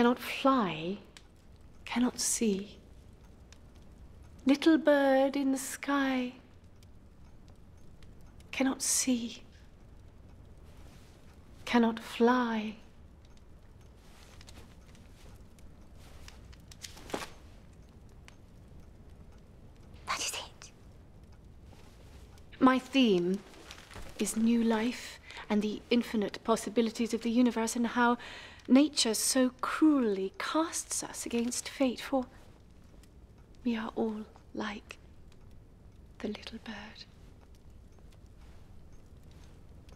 cannot fly, cannot see. Little bird in the sky, cannot see, cannot fly. That is it. My theme is new life and the infinite possibilities of the universe and how nature so cruelly casts us against fate, for we are all like the little bird.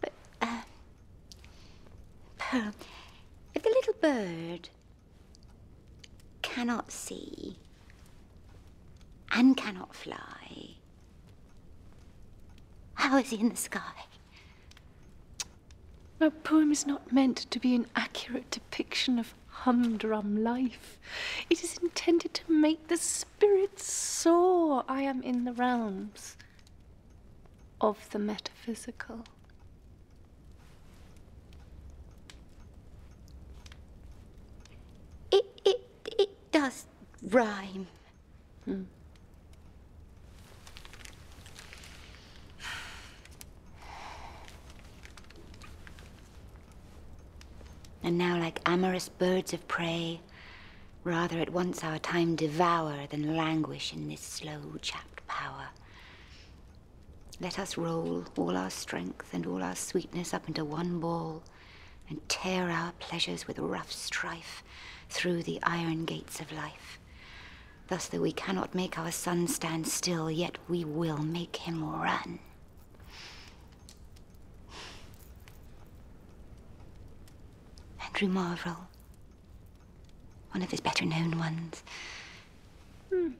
Pearl, um, um, if the little bird cannot see and cannot fly, how is he in the sky? A poem is not meant to be an accurate depiction of humdrum life. It is intended to make the spirit soar. I am in the realms of the metaphysical. It, it, it does rhyme. And now, like amorous birds of prey, rather at once our time devour than languish in this slow chapped power. Let us roll all our strength and all our sweetness up into one ball, and tear our pleasures with rough strife through the iron gates of life. Thus, though we cannot make our sun stand still, yet we will make him run. Andrew Marvell, one of his better known ones. Hmm.